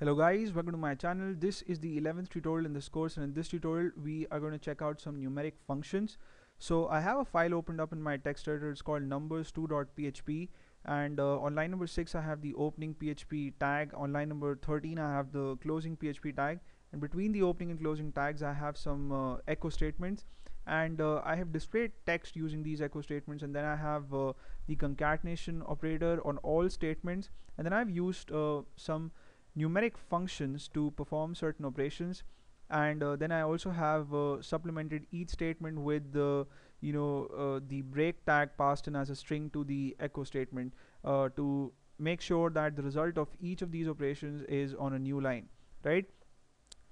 Hello guys, welcome to my channel. This is the 11th tutorial in this course and in this tutorial we are going to check out some numeric functions. So I have a file opened up in my text editor, it's called numbers2.php and uh, on line number 6 I have the opening PHP tag, on line number 13 I have the closing PHP tag. And between the opening and closing tags I have some uh, echo statements. And uh, I have displayed text using these echo statements. And then I have uh, the concatenation operator on all statements. And then I've used uh, some numeric functions to perform certain operations. And uh, then I also have uh, supplemented each statement with the you know uh, the break tag passed in as a string to the echo statement uh, to make sure that the result of each of these operations is on a new line right?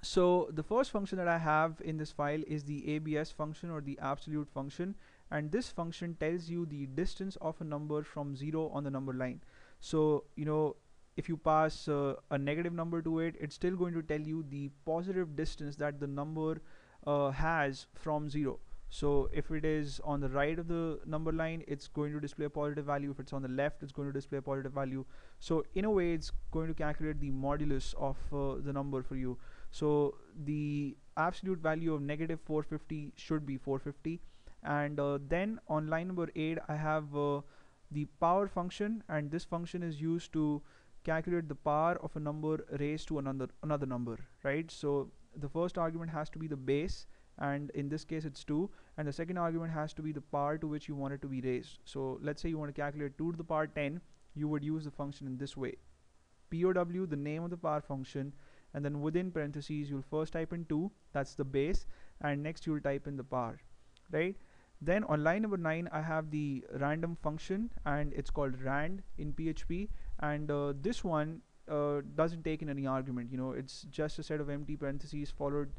So the first function that I have in this file is the ABS function or the absolute function. And this function tells you the distance of a number from 0 on the number line. So you know if you pass uh, a negative number to it it's still going to tell you the positive distance that the number uh, has from 0 so if it is on the right of the number line it's going to display a positive value. If it's on the left it's going to display a positive value. So in a way it's going to calculate the modulus of uh, the number for you. So the absolute value of negative 450 should be 450 and uh, then on line number 8 I have uh, the power function. And this function is used to calculate the power of a number raised to another another number right? So the first argument has to be the base and in this case it's 2 and the second argument has to be the power to which you want it to be raised. So let's say you want to calculate 2 to the power 10 you would use the function in this way. POW the name of the power function and then within parentheses you'll first type in 2 that's the base and next you'll type in the power right? Then on line number 9 I have the random function and it's called rand in PHP and uh, this one uh, doesn't take in any argument you know it's just a set of empty parentheses followed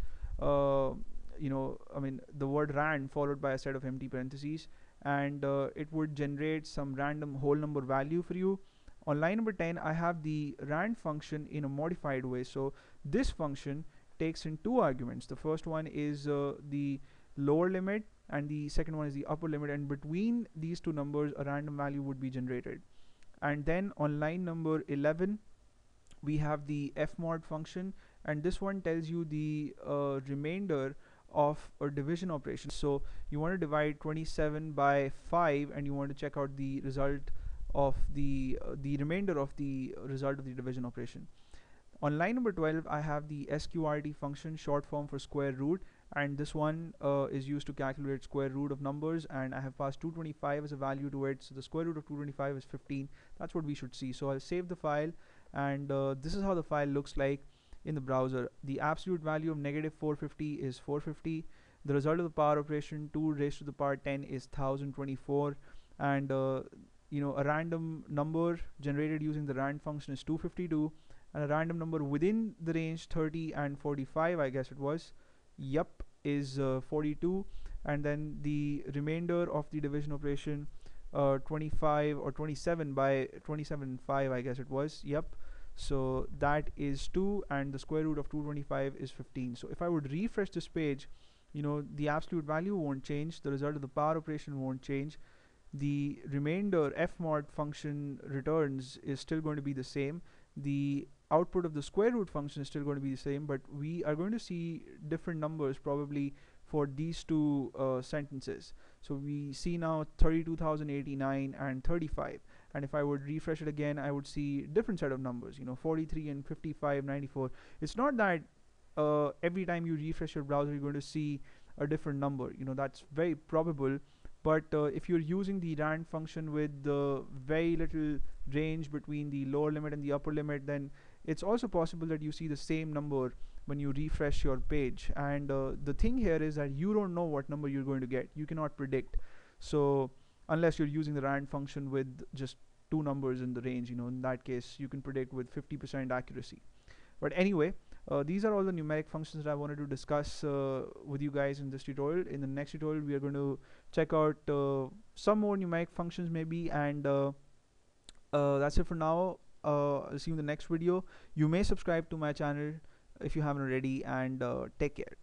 uh, you know I mean the word rand followed by a set of empty parentheses. And uh, it would generate some random whole number value for you. On line number 10 I have the rand function in a modified way. So this function takes in two arguments. The first one is uh, the lower limit and the second one is the upper limit. And between these two numbers a random value would be generated and then on line number 11 we have the fmod function. And this one tells you the uh, remainder of a division operation. So you want to divide 27 by 5 and you want to check out the result of the uh, the remainder of the result of the division operation. On line number 12 I have the sqrt function short form for square root and this one uh, is used to calculate square root of numbers and I have passed 225 as a value to it. So the square root of 225 is 15 that's what we should see. So I'll save the file and uh, this is how the file looks like in the browser. The absolute value of negative 450 is 450 the result of the power operation 2 raised to the power 10 is 1024 and uh, you know a random number generated using the rand function is 252 and a random number within the range 30 and 45 I guess it was yup is uh, 42 and then the remainder of the division operation uh, 25 or 27 by 27 5 I guess it was yep so that is 2 and the square root of 225 is 15 so if I would refresh this page you know the absolute value won't change the result of the power operation won't change the remainder fmod function returns is still going to be the same the output of the square root function is still going to be the same but we are going to see different numbers probably for these two uh, sentences. So we see now 32,089 and 35 and if I would refresh it again I would see different set of numbers you know 43 and 55 94 it's not that uh, every time you refresh your browser you're going to see a different number. You know that's very probable but uh, if you're using the rand function with the very little range between the lower limit and the upper limit then it's also possible that you see the same number when you refresh your page. And uh, the thing here is that you don't know what number you're going to get. You cannot predict. So unless you're using the rand function with just two numbers in the range you know in that case you can predict with 50% accuracy. But anyway uh, these are all the numeric functions that I wanted to discuss uh, with you guys in this tutorial. In the next tutorial we are going to check out uh, some more numeric functions maybe and uh, uh, that's it for now. Uh, I'll see you in the next video. You may subscribe to my channel if you haven't already and take care